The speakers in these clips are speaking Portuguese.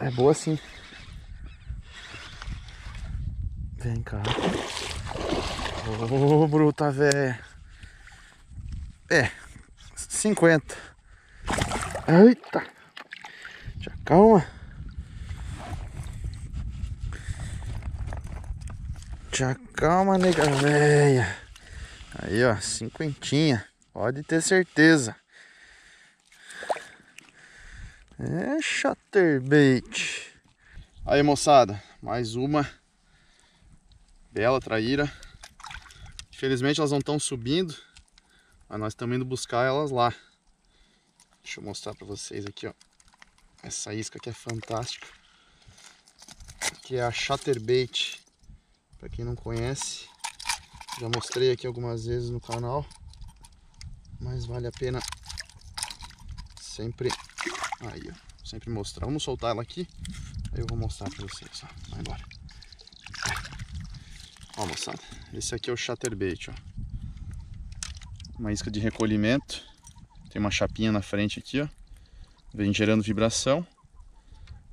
É boa sim. Vem cá. Ô, bruta velha. É, 50. Eita. Já calma. Já calma, nega velha. Aí, ó, cinquentinha. Pode ter certeza. É chatterbait. Aí, moçada, mais uma bela traíra. Infelizmente elas não estão subindo, mas nós estamos indo buscar elas lá. Deixa eu mostrar para vocês aqui, ó. Essa isca aqui é fantástica. Aqui é a chatterbait. Para quem não conhece, já mostrei aqui algumas vezes no canal, mas vale a pena sempre Aí, ó. Sempre mostrar. Vamos soltar ela aqui. Aí eu vou mostrar pra vocês, ó. Vai embora. Ó, moçada. Esse aqui é o chatterbait, ó. Uma isca de recolhimento. Tem uma chapinha na frente aqui, ó. Vem gerando vibração.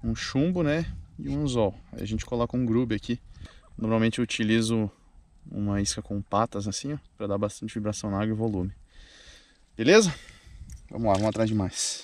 Um chumbo, né? E um anzol. Aí a gente coloca um grube aqui. Normalmente eu utilizo uma isca com patas assim, ó. Pra dar bastante vibração na água e volume. Beleza? Vamos lá, vamos atrás de mais.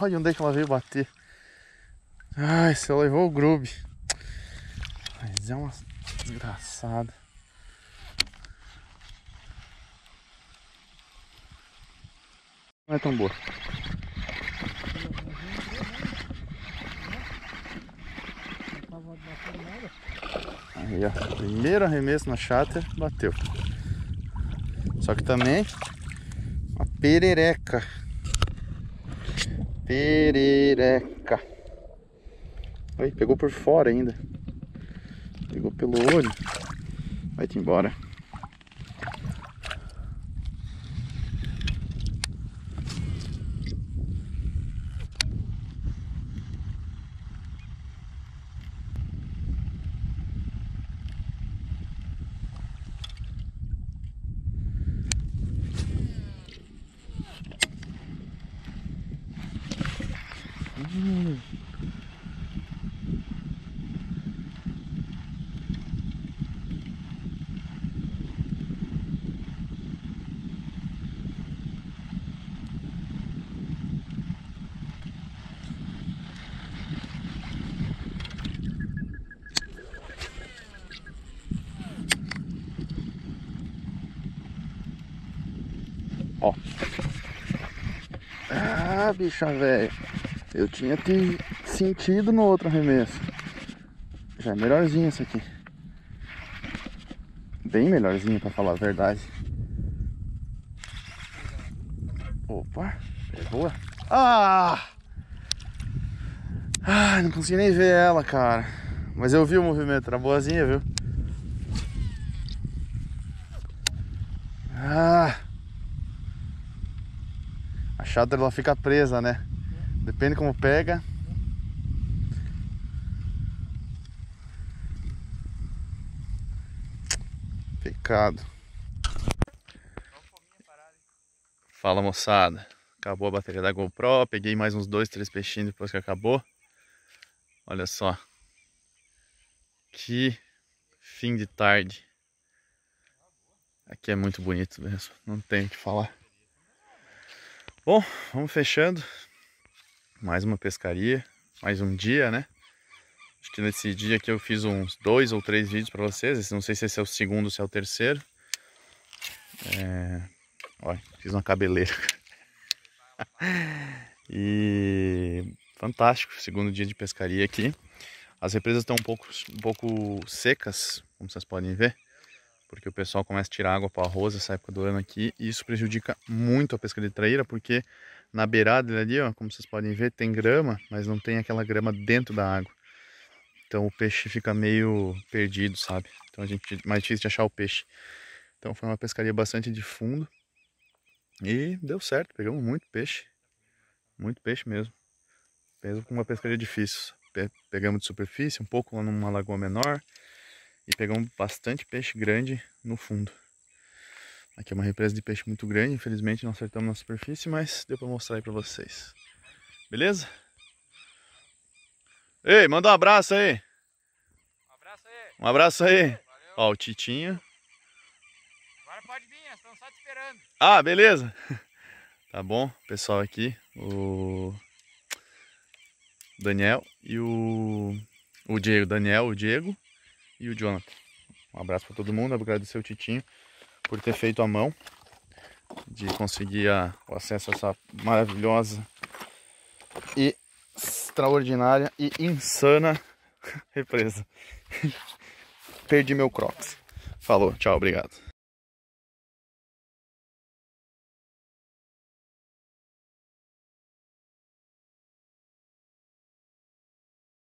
Olha onde é que ela veio bater. Ai, você levou o grube. Mas é uma desgraçada. Não é tão boa. Aí, ó. Primeiro arremesso na chata, bateu. Só que também uma perereca. Perereca. Oi, pegou por fora ainda. Pegou pelo olho. Vai-te embora. Ó. Ah, bicha velho. Eu tinha te sentido no outro arremesso. Já é melhorzinho essa aqui. Bem melhorzinho pra falar a verdade. Opa, é boa. Ah! Ah, não consegui nem ver ela, cara. Mas eu vi o movimento, era boazinha, viu? Ah! A chata ela fica presa, né? Depende como pega. Pecado. Fala moçada. Acabou a bateria da GoPro. Peguei mais uns dois, três peixinhos depois que acabou. Olha só. Que fim de tarde. Aqui é muito bonito mesmo. Não tem o que falar. Bom, vamos fechando. Mais uma pescaria. Mais um dia, né? Acho que nesse dia aqui eu fiz uns dois ou três vídeos para vocês. Não sei se esse é o segundo ou se é o terceiro. É... Olha, fiz uma cabeleira. e fantástico, segundo dia de pescaria aqui. As represas estão um pouco, um pouco secas, como vocês podem ver, porque o pessoal começa a tirar água para arroz essa época do ano aqui, e isso prejudica muito a pesca de traíra, porque na beirada ali, ó, como vocês podem ver, tem grama, mas não tem aquela grama dentro da água. Então o peixe fica meio perdido, sabe? Então a gente mais difícil de achar o peixe. Então foi uma pescaria bastante de fundo. E deu certo, pegamos muito peixe. Muito peixe mesmo. Mesmo com uma pescaria difícil. Pegamos de superfície, um pouco lá numa lagoa menor. E pegamos bastante peixe grande no fundo. Aqui é uma represa de peixe muito grande, infelizmente não acertamos na superfície, mas deu para mostrar aí para vocês. Beleza? Ei, manda um abraço aí. Um abraço aí. Um abraço aí. Valeu. Ó, o Titinho. Agora pode vir, estamos só te esperando. Ah, beleza. Tá bom, pessoal aqui, o Daniel e o o Diego, Daniel, o Diego e o Jonathan. Um abraço para todo mundo, agradecer o Titinho por ter feito a mão de conseguir a, o acesso a essa maravilhosa e extraordinária e insana represa. Perdi meu Crocs. Falou, tchau, obrigado.